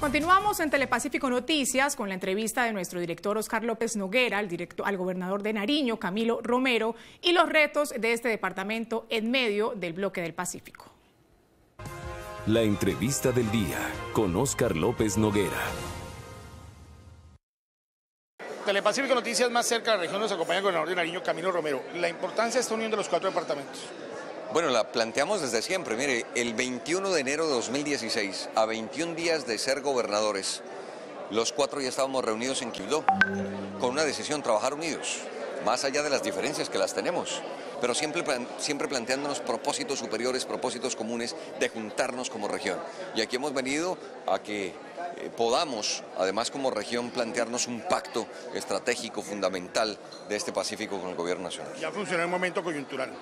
Continuamos en Telepacífico Noticias con la entrevista de nuestro director Oscar López Noguera, al, director, al gobernador de Nariño, Camilo Romero, y los retos de este departamento en medio del bloque del Pacífico. La entrevista del día con Oscar López Noguera. Telepacífico Noticias más cerca de la región nos acompaña el gobernador de Nariño, Camilo Romero. La importancia de esta unión de los cuatro departamentos. Bueno, la planteamos desde siempre. Mire, el 21 de enero de 2016, a 21 días de ser gobernadores, los cuatro ya estábamos reunidos en Quibdó con una decisión, trabajar unidos, más allá de las diferencias que las tenemos, pero siempre, siempre planteándonos propósitos superiores, propósitos comunes de juntarnos como región. Y aquí hemos venido a que eh, podamos, además como región, plantearnos un pacto estratégico fundamental de este Pacífico con el gobierno nacional. Ya funcionó en un momento coyuntural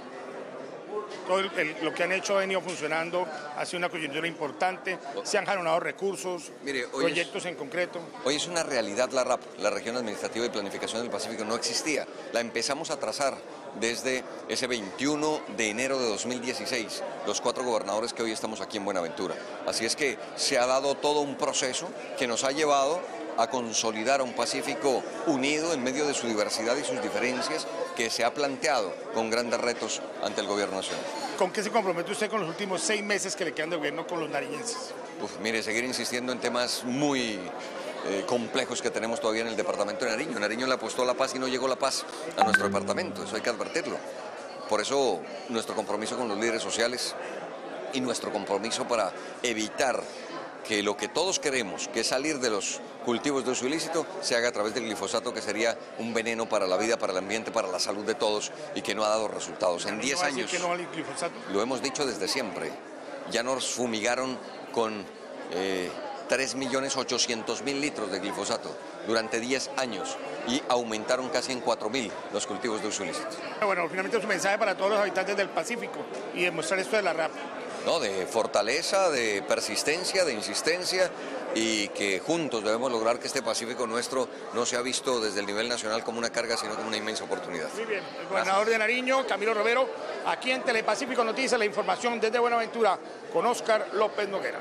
todo lo que han hecho ha venido funcionando, ha sido una coyuntura importante, se han jalonado recursos, proyectos en concreto. Hoy es una realidad la RAP, la Región Administrativa y Planificación del Pacífico, no existía, la empezamos a trazar desde ese 21 de enero de 2016, los cuatro gobernadores que hoy estamos aquí en Buenaventura. Así es que se ha dado todo un proceso que nos ha llevado a consolidar a un Pacífico unido en medio de su diversidad y sus diferencias que se ha planteado con grandes retos ante el gobierno nacional. ¿Con qué se compromete usted con los últimos seis meses que le quedan de gobierno con los nariñenses? Uf, mire, seguir insistiendo en temas muy eh, complejos que tenemos todavía en el departamento de Nariño. Nariño le apostó la paz y no llegó la paz a nuestro departamento, eso hay que advertirlo. Por eso nuestro compromiso con los líderes sociales y nuestro compromiso para evitar que lo que todos queremos, que es salir de los cultivos de uso ilícito, se haga a través del glifosato, que sería un veneno para la vida, para el ambiente, para la salud de todos y que no ha dado resultados. En 10 años, que no vale lo hemos dicho desde siempre, ya nos fumigaron con... Eh, 3.800.000 litros de glifosato durante 10 años y aumentaron casi en 4.000 los cultivos de uso ilícito. Bueno, finalmente es un mensaje para todos los habitantes del Pacífico y demostrar esto de la RAP. ¿No? de fortaleza, de persistencia, de insistencia y que juntos debemos lograr que este Pacífico nuestro no sea visto desde el nivel nacional como una carga, sino como una inmensa oportunidad. Muy bien, el gobernador de Nariño, Camilo Romero, aquí en Telepacífico Noticias, la información desde Buenaventura con Oscar López Noguera.